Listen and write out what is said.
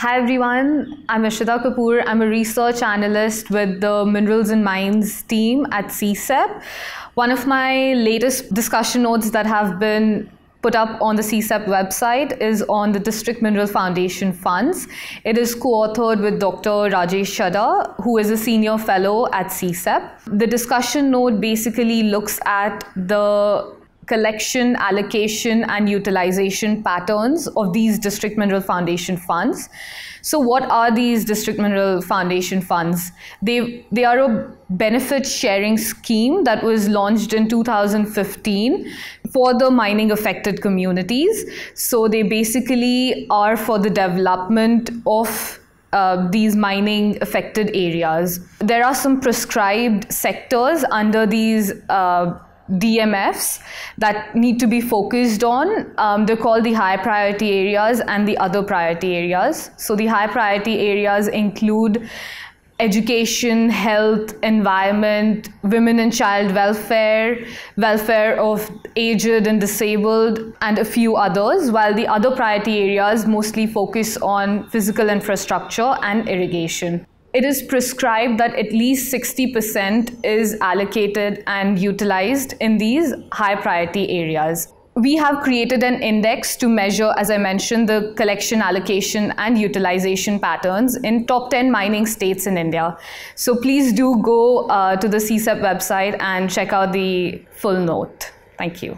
Hi everyone, I'm Ishita Kapoor. I'm a research analyst with the Minerals and Mines team at CSEP. One of my latest discussion notes that have been put up on the CSEP website is on the District Mineral Foundation funds. It is co-authored with Dr. Rajesh Chadha, who is a senior fellow at CSEP. The discussion note basically looks at the collection, allocation, and utilization patterns of these District Mineral Foundation funds. So, what are these District Mineral Foundation funds? They, they are a benefit sharing scheme that was launched in 2015 for the mining affected communities. So, they basically are for the development of uh, these mining affected areas. There are some prescribed sectors under these uh, DMFs that need to be focused on. Um, they're called the high priority areas and the other priority areas. So the high priority areas include education, health, environment, women and child welfare, welfare of aged and disabled, and a few others, while the other priority areas mostly focus on physical infrastructure and irrigation it is prescribed that at least 60% is allocated and utilized in these high priority areas. We have created an index to measure, as I mentioned, the collection, allocation, and utilization patterns in top 10 mining states in India. So please do go uh, to the CSEP website and check out the full note. Thank you.